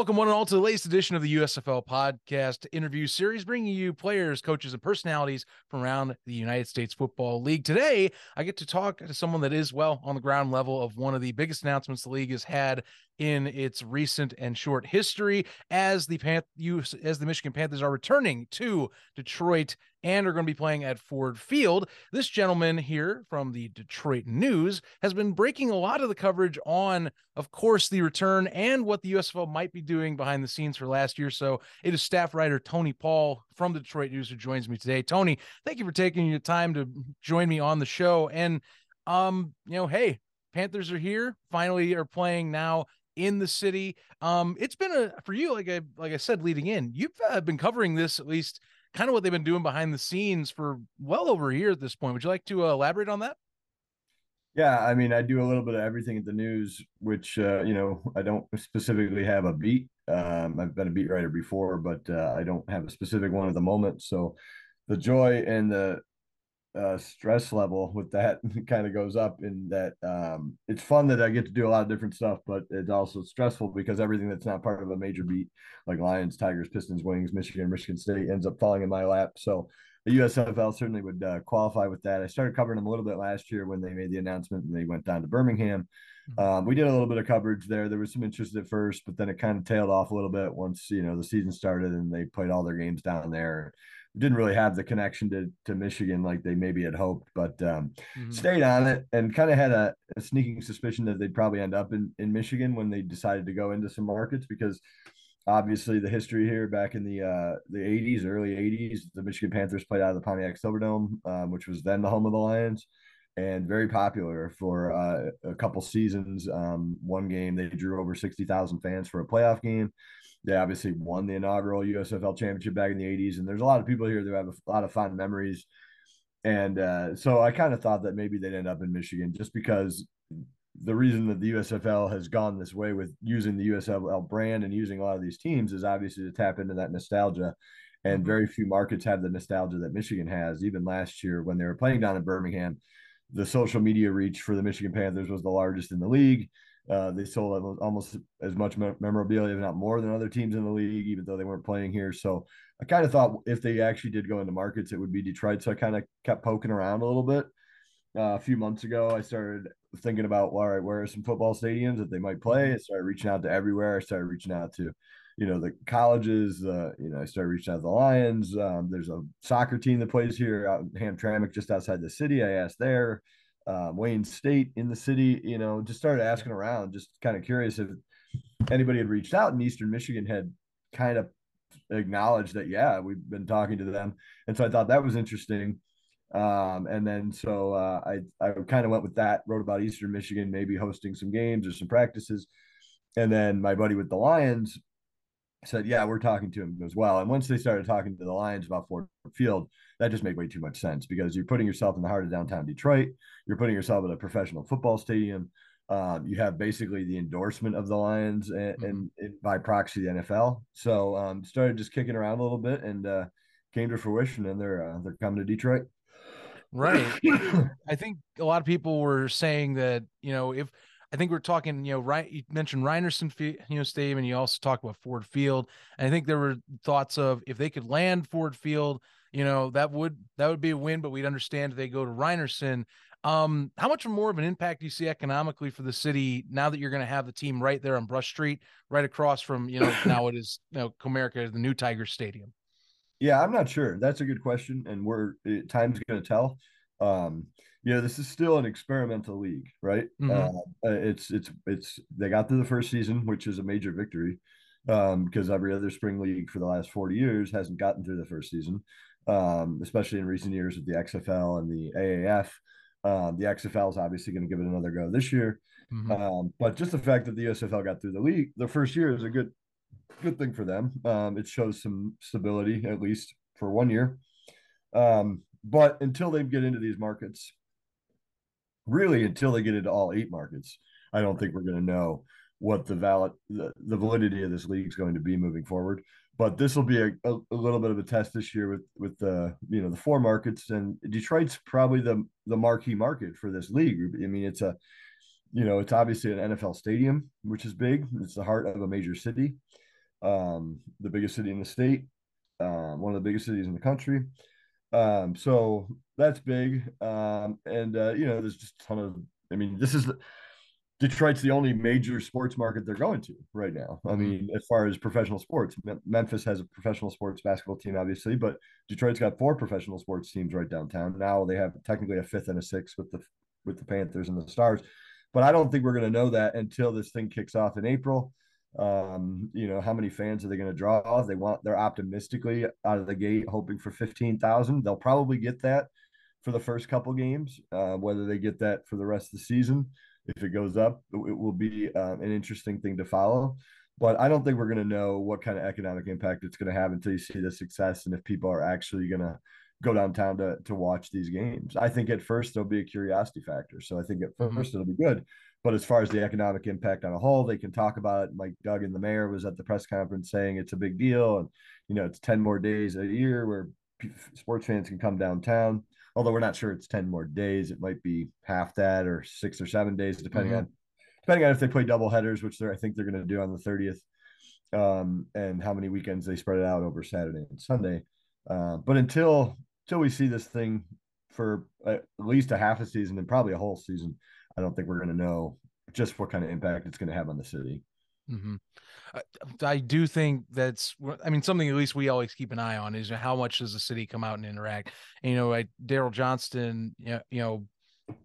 Welcome, one and all, to the latest edition of the USFL podcast interview series, bringing you players, coaches, and personalities from around the United States Football League. Today, I get to talk to someone that is, well, on the ground level of one of the biggest announcements the league has had in its recent and short history as the Pan- as the Michigan Panthers are returning to Detroit and are going to be playing at Ford Field. This gentleman here from the Detroit News has been breaking a lot of the coverage on, of course, the return and what the USFL might be doing behind the scenes for last year. So it is staff writer Tony Paul from the Detroit News who joins me today. Tony, thank you for taking your time to join me on the show. And um, you know, hey, Panthers are here, finally are playing now in the city. Um, it's been a for you, like I like I said leading in, you've uh, been covering this at least kind of what they've been doing behind the scenes for well over a year at this point. Would you like to uh, elaborate on that? Yeah, I mean, I do a little bit of everything at the news, which uh, you know I don't specifically have a beat. Um, I've been a beat writer before, but uh, I don't have a specific one at the moment. So the joy and the uh, stress level with that kind of goes up in that um, it's fun that I get to do a lot of different stuff, but it's also stressful because everything that's not part of a major beat, like Lions, Tigers, Pistons, Wings, Michigan, Michigan State, ends up falling in my lap. So the USFL certainly would uh, qualify with that. I started covering them a little bit last year when they made the announcement and they went down to Birmingham. Mm-hmm. Um, we did a little bit of coverage there. There was some interest at first, but then it kind of tailed off a little bit once you know the season started and they played all their games down there didn't really have the connection to to Michigan like they maybe had hoped, but um, mm-hmm. stayed on it and kind of had a, a, sneaking suspicion that they'd probably end up in in Michigan when they decided to go into some markets because obviously the history here back in the uh, the 80s, early 80s, the Michigan Panthers played out of the Pontiac Silverdome, um, which was then the home of the Lions. And very popular for uh, a couple seasons. Um, one game they drew over sixty thousand fans for a playoff game they obviously won the inaugural USFL championship back in the 80s. And there's a lot of people here that have a lot of fond memories. And uh, so I kind of thought that maybe they'd end up in Michigan just because the reason that the USFL has gone this way with using the USFL brand and using a lot of these teams is obviously to tap into that nostalgia. And mm-hmm. very few markets have the nostalgia that Michigan has. Even last year when they were playing down in Birmingham, the social media reach for the Michigan Panthers was the largest in the league. Uh, they sold almost as much memorabilia, if not more, than other teams in the league, even though they weren't playing here. So I kind of thought if they actually did go into markets, it would be Detroit. So I kind of kept poking around a little bit. Uh, a few months ago, I started thinking about, well, all right, where are some football stadiums that they might play? I started reaching out to everywhere. I started reaching out to, you know, the colleges. Uh, you know, I started reaching out to the Lions. Um, there's a soccer team that plays here out in Hamtramck, just outside the city. I asked there um, Wayne State in the city, you know, just started asking around, just kind of curious if anybody had reached out and Eastern Michigan had kind of acknowledged that, yeah, we've been talking to them. And so I thought that was interesting. Um, and then so uh, I, I kind of went with that, wrote about Eastern Michigan, maybe hosting some games or some practices. And then my buddy with the Lions said, yeah, we're talking to him as well. And once they started talking to the Lions about Ford Field, that just made way too much sense because you're putting yourself in the heart of downtown Detroit. You're putting yourself at a professional football stadium. Um, you have basically the endorsement of the Lions and, mm-hmm. and, and by proxy the NFL. So um, started just kicking around a little bit and uh, came to fruition, and they're uh, they're coming to Detroit. Right. I think a lot of people were saying that you know if I think we're talking, you know, right. You mentioned Rynearson, you know, Stadium, and you also talked about Ford Field. And I think there were thoughts of if they could land Ford Field, you know, that would that would be a win. But we'd understand if they go to Rynearson. Um, how much more of an impact do you see economically for the city now that you're going to have the team right there on Brush Street, right across from you know now it is you know Comerica, the new Tiger Stadium? Yeah, I'm not sure. That's a good question, and we're time's going to tell. Um, you know, this is still an experimental league, right? Mm-hmm. Uh, uh, it's it's it's they got through the first season, which is a major victory, um, because every other spring league for the last forty years hasn't gotten through the first season, um, especially in recent years with the XFL and the AAF. Um, the XFL is obviously going to give it another go this year, mm-hmm. um, but just the fact that the USFL got through the league the first year is a good good thing for them. Um, it shows some stability at least for one year. Um, but until they get into these markets, really until they get into all eight markets, I don't think we're going to know what the valid the, the validity of this league is going to be moving forward. But this will be a, a, a, little bit of a test this year with with the you know the four markets and Detroit's probably the the marquee market for this league. I mean, it's a you know it's obviously an NFL stadium, which is big. It's the heart of a major city. um, the biggest city in the state, um, one of the biggest cities in the country. Um, so that's big. Um, and uh, you know, there's just a ton of. I mean, this is Detroit's the only major sports market they're going to right now. I mm-hmm. mean, as far as professional sports, Memphis has a professional sports basketball team, obviously, but Detroit's got four professional sports teams right downtown. Now they have technically a fifth and a sixth with the with the Panthers and the Stars, but I don't think we're going to know that until this thing kicks off in April. Um, you know, how many fans are they going to draw? They want they're optimistically out of the gate hoping for fifteen thousand. They'll probably get that for the first couple games. Uh, whether they get that for the rest of the season if it goes up, it will be um, an interesting thing to follow. But I don't think we're going to know what kind of economic impact it's going to have until you see the success and if people are actually going to go downtown to to watch these games. I think at first there'll be a curiosity factor. So I think at 1st mm-hmm. it'll be good. But as far as the economic impact on a whole, they can talk about it. Mike Duggan, the mayor, was at the press conference saying it's a big deal, and you know it's ten more days a year where sports fans can come downtown although we're not sure it's 10 more days it might be half that or six or seven days depending mm-hmm. on depending on if they play double headers which they're i think they're going to do on the 30th um, and how many weekends they spread it out over saturday and sunday uh, but until until we see this thing for at least a half a season and probably a whole season i don't think we're going to know just what kind of impact it's going to have on the city mm-hmm. I do think that's, I mean, something at least we always keep an eye on is how much does the city come out and interact. And, you know, like Daryl Johnston, you know,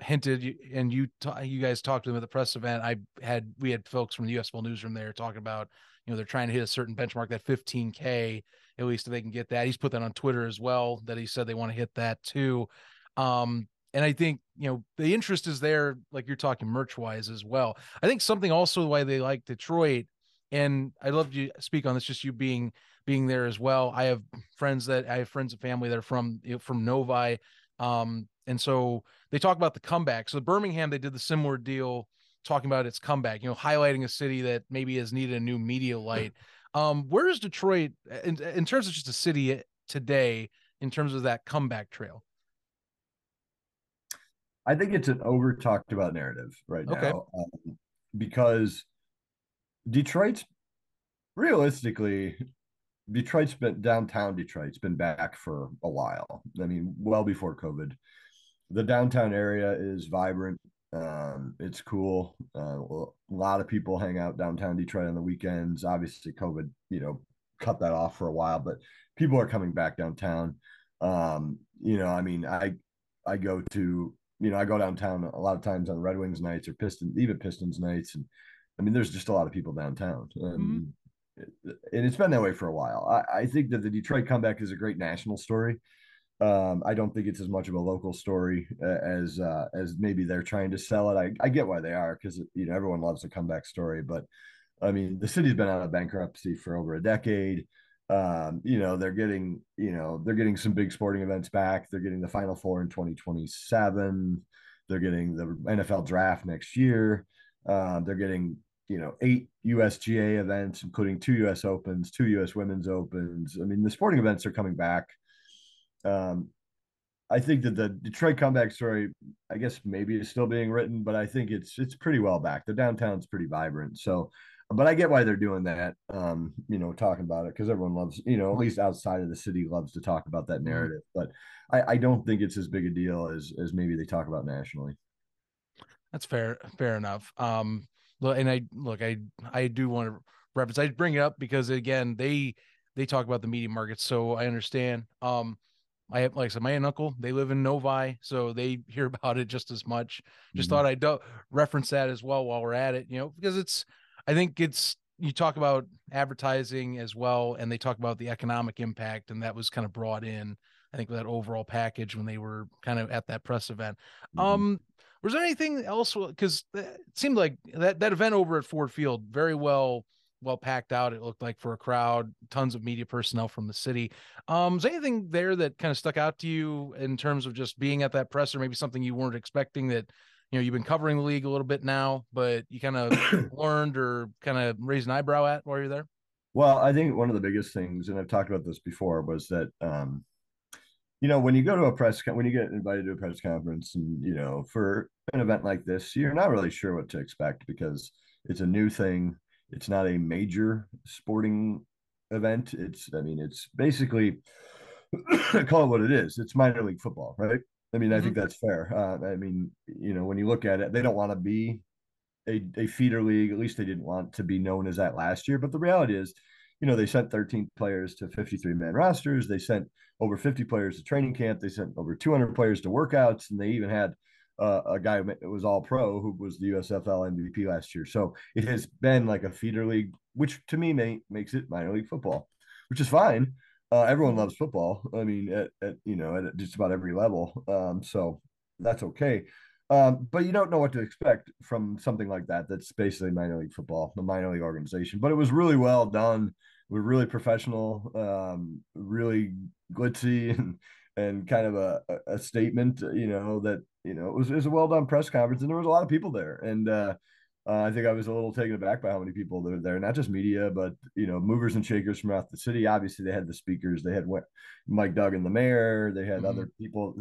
hinted and you you guys talked to them at the press event. I had we had folks from the USFL newsroom there talking about you know they're trying to hit a certain benchmark that 15k at least if they can get that. He's put that on Twitter as well that he said they want to hit that too. Um, and I think you know the interest is there, like you're talking merch wise as well. I think something also why they like Detroit and I love you speak on this, just you being being there as well. I have friends that I have friends and family that are from you know, from Novi, um, and so they talk about the comeback. So Birmingham, they did the similar deal, talking about its comeback. You know, highlighting a city that maybe has needed a new media light. Um, where is Detroit in, in terms of just a city today, in terms of that comeback trail? I think it's an over talked about narrative right now okay. um, because Detroit's realistically, Detroit's been downtown. Detroit's been back for a while. I mean, well before COVID. The downtown area is vibrant. Um, it's cool. Uh, a lot of people hang out downtown Detroit on the weekends. Obviously, COVID, you know, cut that off for a while, but people are coming back downtown. Um, you know, I mean, I I go to you know I go downtown a lot of times on Red Wings nights or Pistons, even Pistons nights, and I mean, there's just a lot of people downtown. mm-hmm. And it's been that way for a while. I, I, think that the Detroit comeback is a great national story. Um, I don't think it's as much of a local story as uh, as maybe they're trying to sell it. I, I get why they are because you know everyone loves a comeback story, but I mean the city's been out of bankruptcy for over a decade. Um, you know they're getting you know they're getting some big sporting events back. They're getting the Final Four in 2027. They're getting the NFL draft next year. Uh, they're getting you know eight USGA events, including two US Opens, two US Women's Opens. I mean, the sporting events are coming back. Um, I think that the Detroit comeback story, I guess maybe is still being written, but I think it's it's pretty well back. The downtown's pretty vibrant, so. But I get why they're doing that. Um, you know, talking about it because everyone loves, you know, at least outside of the city, loves to talk about that narrative. But I, I don't think it's as big a deal as as maybe they talk about nationally. That's fair. Fair enough. Um, look, and I look, I I do want to reference. I bring it up because again, they they talk about the media market, so I understand. Um, I have, like I said, my aunt and uncle, they live in Novi, so they hear about it just as much. Just mm-hmm. thought I'd do- reference that as well while we're at it, you know, because it's, I think it's, you talk about advertising as well, and they talk about the economic impact, and that was kind of brought in, I think, with that overall package when they were kind of at that press event. Mm-hmm. Um, was there anything else? Because it seemed like that that event over at Ford Field very well well packed out. It looked like for a crowd, tons of media personnel from the city. Um, is anything there that kind of stuck out to you in terms of just being at that press, or Maybe something you weren't expecting that you know you've been covering the league a little bit now, but you kind of learned or kind of raised an eyebrow at while you're there. Well, I think one of the biggest things, and I've talked about this before, was that um, you know, when you go to a press, when you get invited to a press conference, and you know, for an event like this, you're not really sure what to expect because it's a new thing. It's not a major sporting event. It's, I mean, it's basically call it what it is. It's minor league football, right? I mean, mm-hmm. I think that's fair. Uh, I mean, you know, when you look at it, they don't want to be a, a feeder league. At least they didn't want to be known as that last year. But the reality is, you know, they sent 13 players to 53 man rosters. They sent over 50 players to training camp. They sent over 200 players to workouts, and they even had uh, a guy that was all pro who was the USFL MVP last year. So it has been like a feeder league, which to me may, makes it minor league football, which is fine. Uh, everyone loves football. I mean, at, at you know at just about every level. Um, so that's okay. Um, but you don't know what to expect from something like that. That's basically minor league football, the minor league organization. But it was really well done. We're really professional, um, really glitzy, and and kind of a, a statement. You know that you know it was, it was a well done press conference, and there was a lot of people there. And uh, uh, I think I was a little taken aback by how many people were there, not just media, but you know, movers and shakers from out the city. Obviously, they had the speakers. They had Mike Duggan, the mayor. They had mm-hmm. other people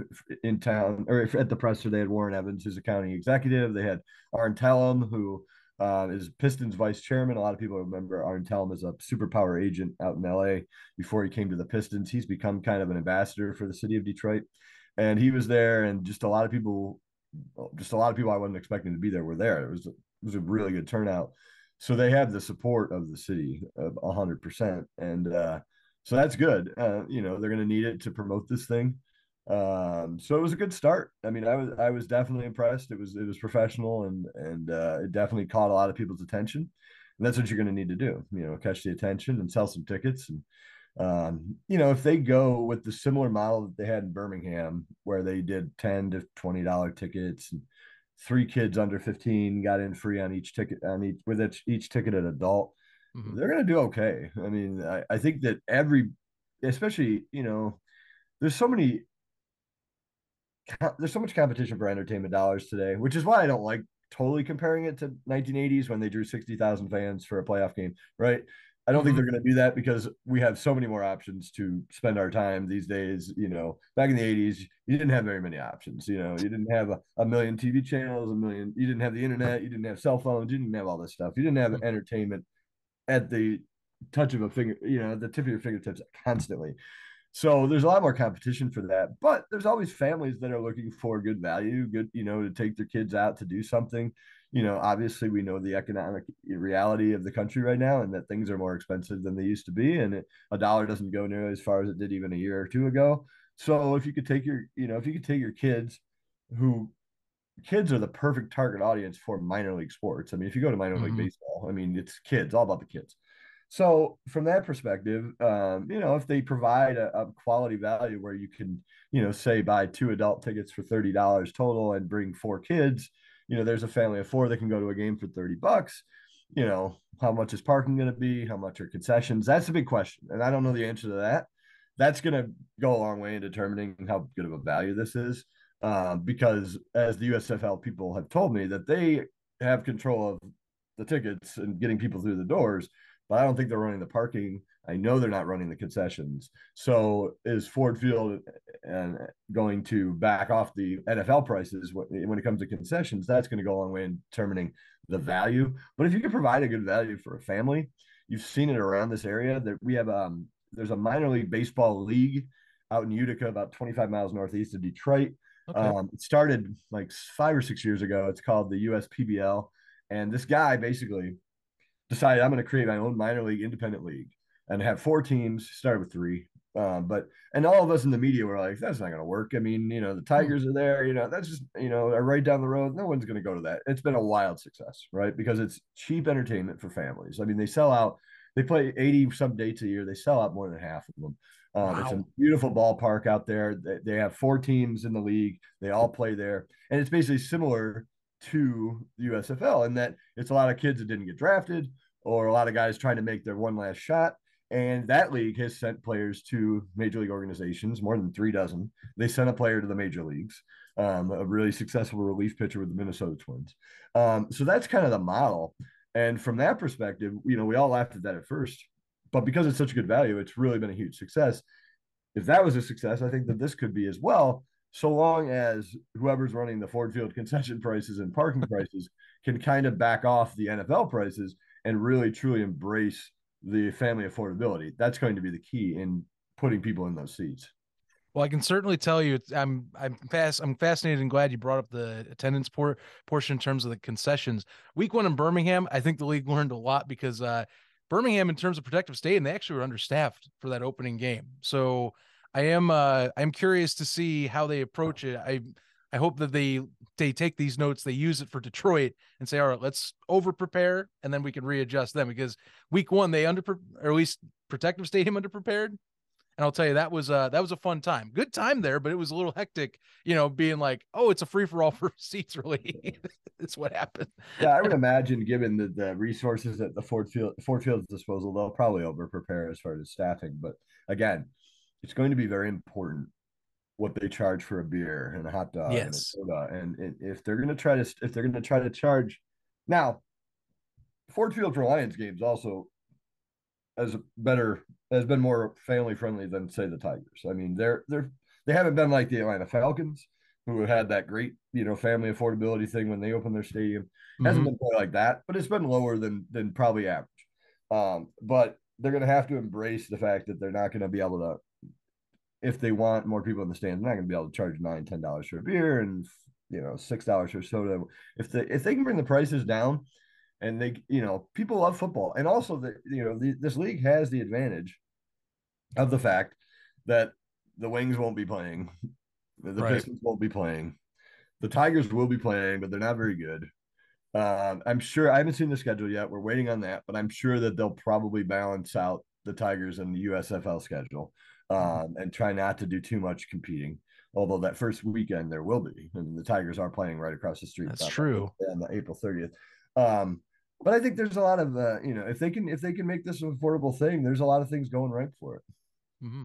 in town or at the presser. They had Warren Evans, who's a county executive. They had Arn Tellem, who uh, is Pistons vice chairman. A lot of people remember Arn Tellem as a superpower agent out in LA before he came to the Pistons. He's become kind of an ambassador for the city of Detroit, and he was there. And just a lot of people, just a lot of people I wasn't expecting to be there were there. It was was a really good turnout. So they have the support of the city of hundred percent, and uh, so that's good. Uh, you know, they're going to need it to promote this thing. Um, so it was a good start. I mean, I was I was definitely impressed. It was it was professional and and uh, it definitely caught a lot of people's attention. And that's what you're going to need to do. You know, catch the attention and sell some tickets. And um, you know, if they go with the similar model that they had in Birmingham, where they did ten to twenty dollar tickets and three kids under 15 got in free on each ticket on each with each, each ticketed adult mm-hmm. they're going to do okay i mean I, I think that every especially you know there's so many there's so much competition for entertainment dollars today which is why i don't like totally comparing it to 1980s when they drew 60,000 fans for a playoff game right I don't think they're mm-hmm. going to do that because we have so many more options to spend our time these days. You know, back in the 80s, you didn't have very many options. You know, you didn't have a, a million TV channels, a million, you didn't have the internet, you didn't have cell phones, you didn't have all this stuff. You didn't have mm-hmm. entertainment at the touch of a finger, you know, the tip of your fingertips constantly. So there's a lot more competition for that. But there's always families that are looking for good value, good, you know, to take their kids out to do something you know, obviously we know the economic reality of the country right now and that things are more expensive than they used to be. And it, a dollar doesn't go nearly as far as it did even a year or two ago. So if you could take your, you know, if you could take your kids who kids are the perfect target audience for minor league sports. I mean, if you go to minor mm-hmm. league baseball, I mean, it's kids, all about the kids. So from that perspective, um, you know, if they provide a, a, quality value where you can, you know, say buy two adult tickets for thirty dollars total and bring four kids, you know, there's a family of four that can go to a game for 30 bucks. You know, how much is parking going to be? How much are concessions? That's a big question. And I don't know the answer to that. That's going to go a long way in determining how good of a value this is. Um, because as the USFL people have told me that they have control of the tickets and getting people through the doors, but I don't think they're running the parking I know they're not running the concessions. So is Ford Field and uh, going to back off the NFL prices when it comes to concessions? That's going to go a long way in determining the value. But if you can provide a good value for a family, you've seen it around this area. That we have um there's a minor league baseball league out in Utica, about 25 miles northeast of Detroit. Okay. Um, it started like five or six years ago. It's called the USPBL, and this guy basically decided I'm going to create my own minor league independent league and have four teams. Started with three, um, but and all of us in the media were like, "That's not going to work." I mean, you know, the Tigers are there. You know, that's just you know, right down the road. No one's going to go to that. It's been a wild success, right? Because it's cheap entertainment for families. I mean, they sell out. They play eighty some dates a year. They sell out more than half of them. Um, wow. It's a beautiful ballpark out there. They, they have four teams in the league. They all play there, and it's basically similar to the USFL in that it's a lot of kids that didn't get drafted or a lot of guys trying to make their one last shot and that league has sent players to major league organizations, more than three dozen. They sent a player to the major leagues, um, a really successful relief pitcher with the Minnesota Twins. Um, so that's kind of the model. And from that perspective, you know, we all laughed at that at first, but because it's such a good value, it's really been a huge success. If that was a success, I think that this could be as well, so long as whoever's running the Ford Field concession prices and parking prices can kind of back off the NFL prices and really truly embrace the family affordability. That's going to be the key in putting people in those seats. Well, I can certainly tell you, I'm I'm fast I'm fascinated and glad you brought up the attendance por- portion in terms of the concessions. Week one in Birmingham, I think the league learned a lot because uh, Birmingham, in terms of protective state, and they actually were understaffed for that opening game. So I am uh, I'm curious to see how they approach it. I I hope that they they take these notes, they use it for Detroit, and say, all right, let's over prepare, and then we can readjust them because week one they under or at least protective stadium underprepared and I'll tell you that was uh that was a fun time. Good time there, but it was a little hectic, you know, being like, oh, it's a free for all for seats. Really, that's what happened. Yeah, I would imagine, given the, the resources at the Ford Field Ford Field's disposal, they'll probably over prepare as far as staffing. But again, it's going to be very important what they charge for a beer and a hot dog yes. and a soda. And if they're going to try to if they're going to try to charge now, Ford Field for Lions games also as better has been more family friendly than say the Tigers. I mean, they're they're they haven't been like the Atlanta Falcons who had that great you know family affordability thing when they opened their stadium. Mm-hmm. Hasn't been quite like that, but it's been lower than than probably average. Um, but they're going to have to embrace the fact that they're not going to be able to, if they want more people in the stands, they're not going to be able to charge nine, ten dollars for a beer and you know six dollars for soda. If they if they can bring the prices down, and they you know people love football and also the you know the, this league has the advantage of the fact that the wings won't be playing the right. pistons won't be playing the tigers will be playing but they're not very good um, i'm sure i haven't seen the schedule yet we're waiting on that but i'm sure that they'll probably balance out the tigers and the usfl schedule. Um, and try not to do too much competing although that first weekend there will be and the tigers are playing right across the street that's true on the april 30th um, but I think there's a lot of uh, you know if they can if they can make this an affordable thing, there's a lot of things going right for it. Mm-hmm.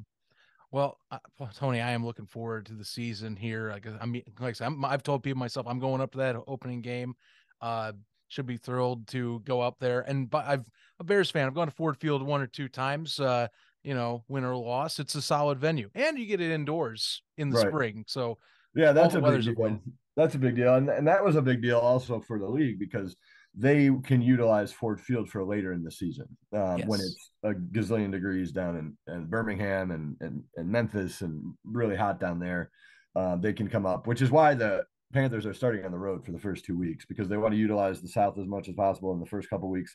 Well, uh, Tony, I am looking forward to the season here. Like I mean, like I said, i have told people myself I'm going up to that opening game. Uh, should be thrilled to go up there. And but I've a Bears fan. I've gone to Ford Field one or two times. Uh, you know, win or loss, it's a solid venue, and you get it indoors in the right. spring. So yeah, that's a big deal. That's a big deal, and and that was a big deal also for the league because they can utilize Ford Field for later in the season um, yes. when it's a gazillion degrees down in, in Birmingham and, and, and Memphis and really hot down there. Uh, they can come up, which is why the Panthers are starting on the road for the first two weeks because they want to utilize the South as much as possible in the first couple weeks,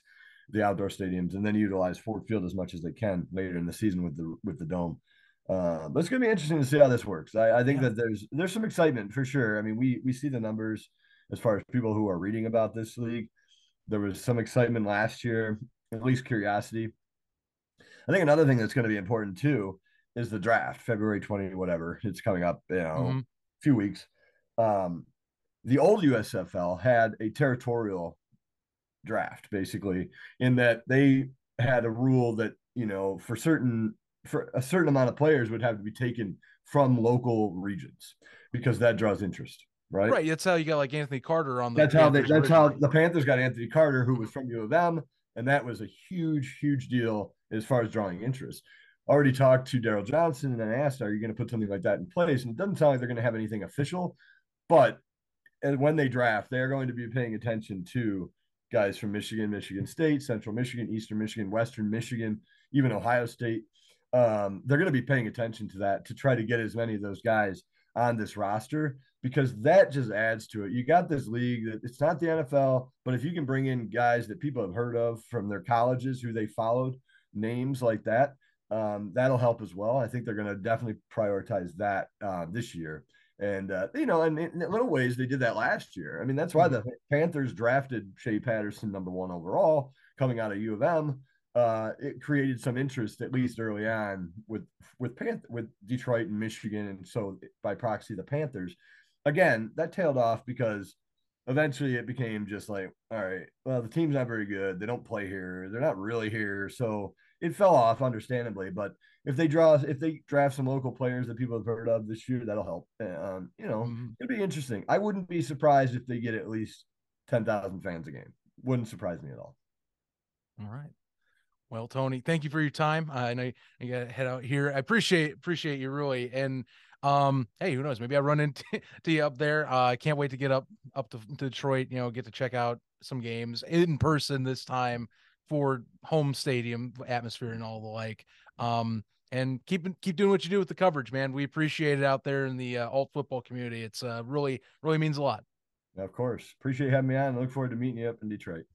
the outdoor stadiums, and then utilize Ford Field as much as they can later in the season with the with the dome. Uh, but it's going to be interesting to see how this works. I, I think yeah. that there's there's some excitement for sure. I mean, we we see the numbers as far as people who are reading about this league there was some excitement last year, at least curiosity. I think another thing that's going to be important too is the draft, February 20, whatever. It's coming up, you know, mm-hmm. a few weeks. Um, the old USFL had a territorial draft, basically, in that they had a rule that, you know, for certain for a certain amount of players would have to be taken from local regions because that draws interest right? Right. That's how you got like Anthony Carter on the. That's how they. That's originally. how the Panthers got Anthony Carter, who was from U of M, and that was a huge, huge deal as far as drawing interest. Already talked to Daryl Johnston and I asked, "Are you going to put something like that in place?" And it doesn't sound like they're going to have anything official, but and when they draft, they are going to be paying attention to guys from Michigan, Michigan State, Central Michigan, Eastern Michigan, Western Michigan, even Ohio State. Um, they're going to be paying attention to that to try to get as many of those guys on this roster because that just adds to it. You got this league that it's not the NFL, but if you can bring in guys that people have heard of from their colleges who they followed, names like that, um, that'll help as well. I think they're going to definitely prioritize that uh, this year. And, uh, you know, and in little ways, they did that last year. I mean, that's why mm-hmm. the Panthers drafted Shea Patterson number one overall coming out of U of M uh, it created some interest at least early on with with Panth- with Detroit and Michigan, and so by proxy the Panthers. Again, that tailed off because eventually it became just like, all right, well the team's not very good. They don't play here. They're not really here, so it fell off, understandably. But if they draw, if they draft some local players that people have heard of this year, that'll help. Um, you know, mm-hmm. it'd be interesting. I wouldn't be surprised if they get at least ten thousand fans a game. Wouldn't surprise me at all. All right. Well, Tony, thank you for your time. I know you got to head out here. I appreciate appreciate you really. And um, hey, who knows? Maybe I run into you up there. Uh, I can't wait to get up up to, to Detroit. You know, get to check out some games in person this time. For home stadium atmosphere and all the like. Um, and keep keep doing what you do with the coverage, man. We appreciate it out there in the uh, alt football community. It's uh, really really means a lot. Yeah, Of course, appreciate having me on. I look forward to meeting you up in Detroit.